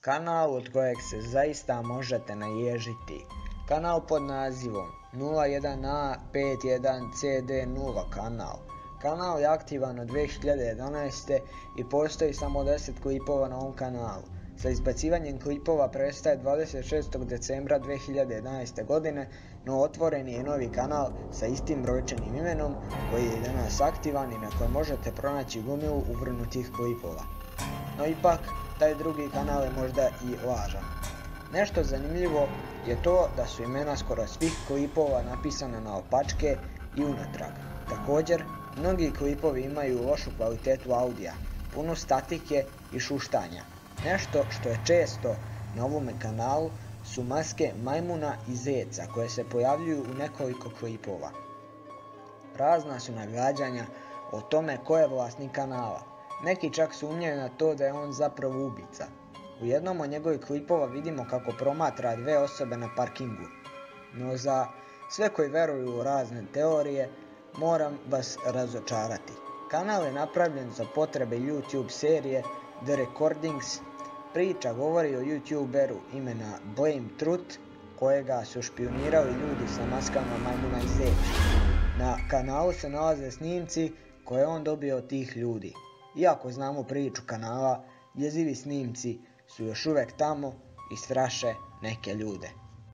Kanal od kojeg se zaista možete naježiti. Kanal pod nazivom 01A51CD0 kanal. Kanal je aktivan od 2011. i postoji samo 10 klipova na ovom kanalu. Sa izbacivanjem klipova prestaje 26. decembra 2011. godine, no otvoren je novi kanal sa istim brojčanim imenom koji je danas aktivan i na kojem možete pronaći gumilu uvrnutih klipova. No ipak, taj drugi kanal je možda i lažan. Nešto zanimljivo je to da su imena skoro svih klipova napisana na opačke i unatrag. Također, mnogi klipovi imaju lošu kvalitetu audija, punu statike i šuštanja. Nešto što je često na ovome kanalu su maske majmuna i zeca koje se pojavljuju u nekoliko klipova. Razna su nagađanja o tome ko je vlasnik kanala. Neki čak sumnjaju na to da je on zapravo ubica. U jednom od njegovih klipova vidimo kako promatra dve osobe na parkingu. No za sve koji veruju u razne teorije, moram vas razočarati. Kanal je napravljen za potrebe YouTube serije The Recordings. Priča govori o YouTuberu imena Blame Truth, kojega su špionirali ljudi sa maskama majmuna i zeća. Na kanalu se nalaze snimci koje on dobio od tih ljudi. Iako znamo priču kanala, jezivi snimci su još uvijek tamo i straše neke ljude.